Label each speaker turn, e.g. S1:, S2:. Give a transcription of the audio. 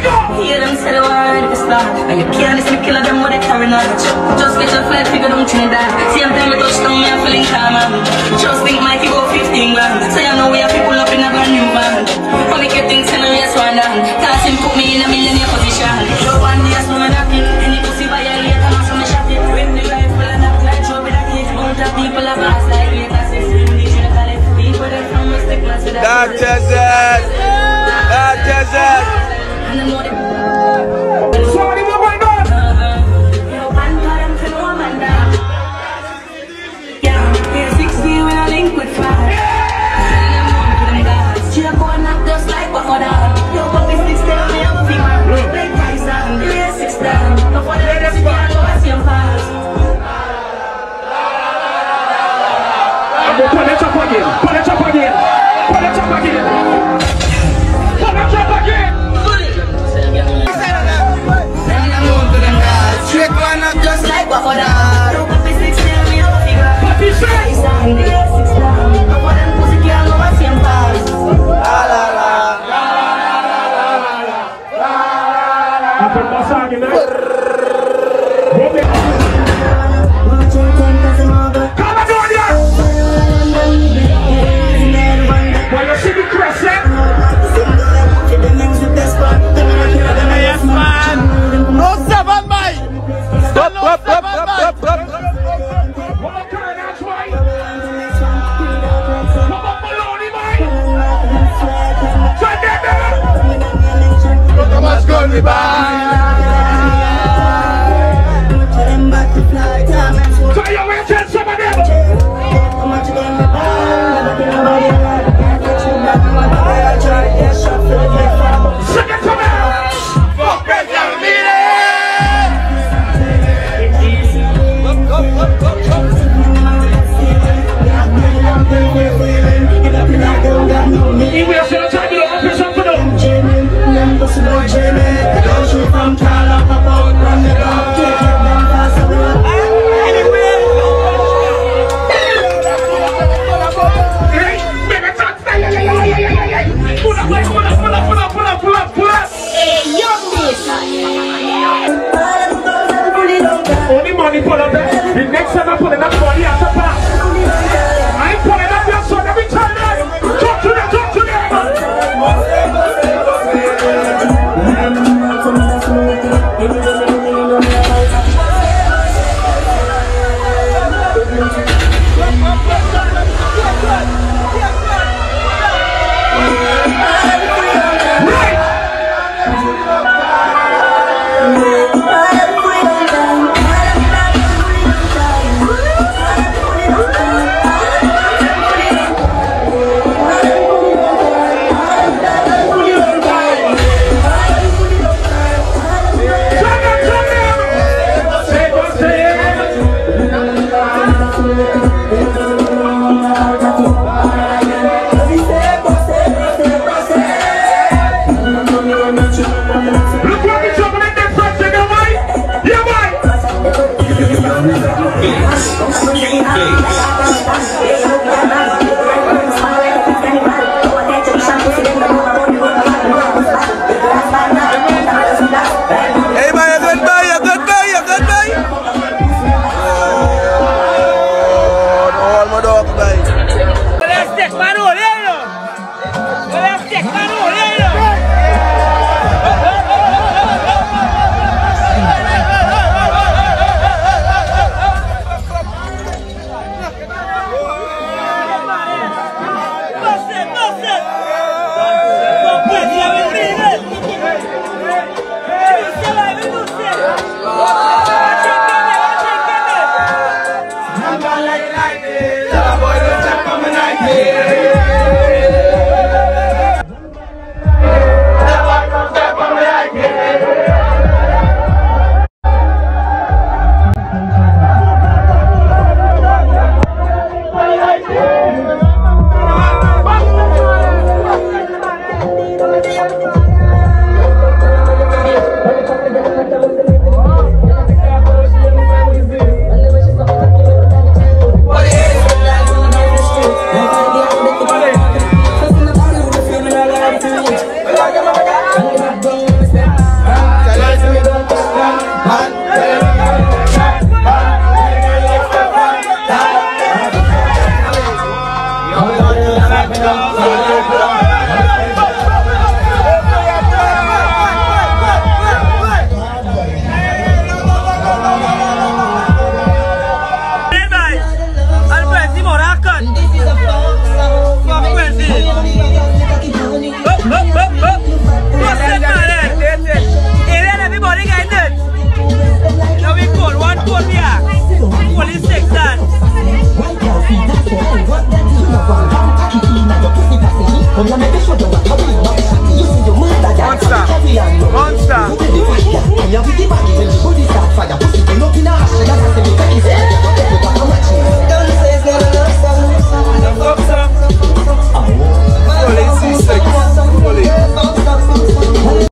S1: Healing to the word of Islam And you careless, me kill them with a carrying on Just get your flight, figure down Trinidad Same time you touch down, me I'm feeling calm Just think Mikey 15 grand So you know we have people up in a brand new van But me get things in a race one down Cause him put me in a millionaire position Yo, one I smell that thing Any pussy violate, I'm from the shop it When the rifle and that fly, show me that hit Mount of people are fast like me That's it, people that from a stick, man, so
S2: that's it. Rapper Masaki, ¿no? vibaya money for the best. The next time I put enough 我们的美